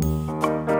Música